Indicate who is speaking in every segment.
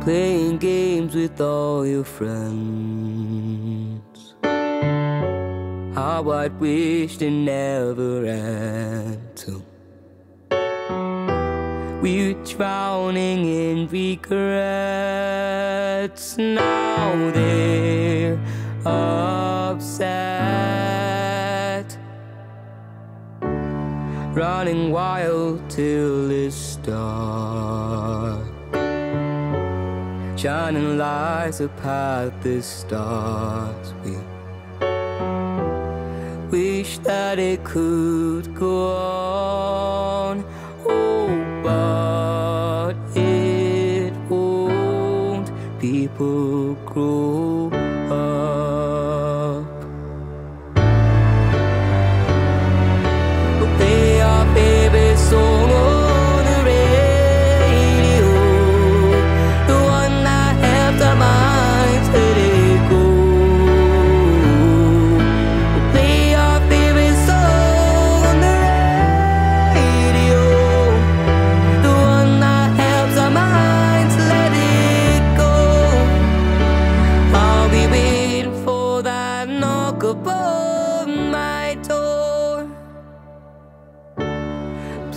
Speaker 1: playing games with all your friends. How I wish they never end to. We're drowning in regrets. Now they're upset. Running wild till it's dark. Shining lights upon the stars. We wish that it could go on. Oh, but it won't. People grow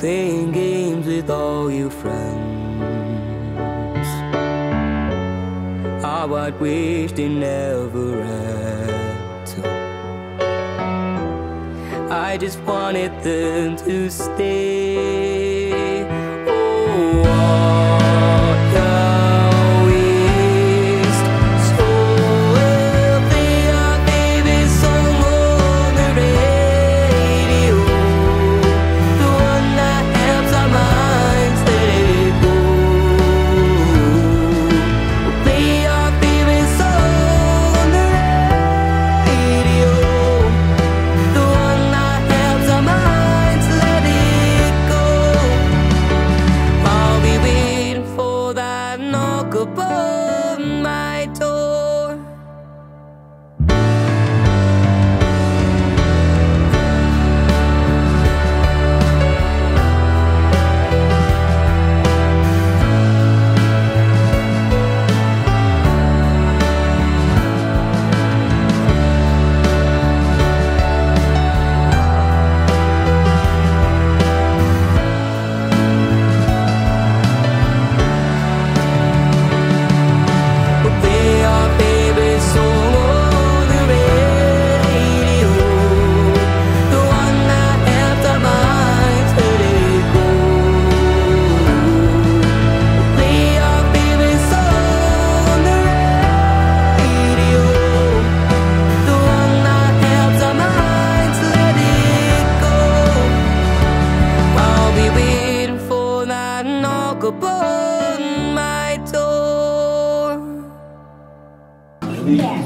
Speaker 1: Playing games with all your friends. How I wish they never end. I just wanted them to stay. Knock above my door. Above my door.
Speaker 2: Frolly,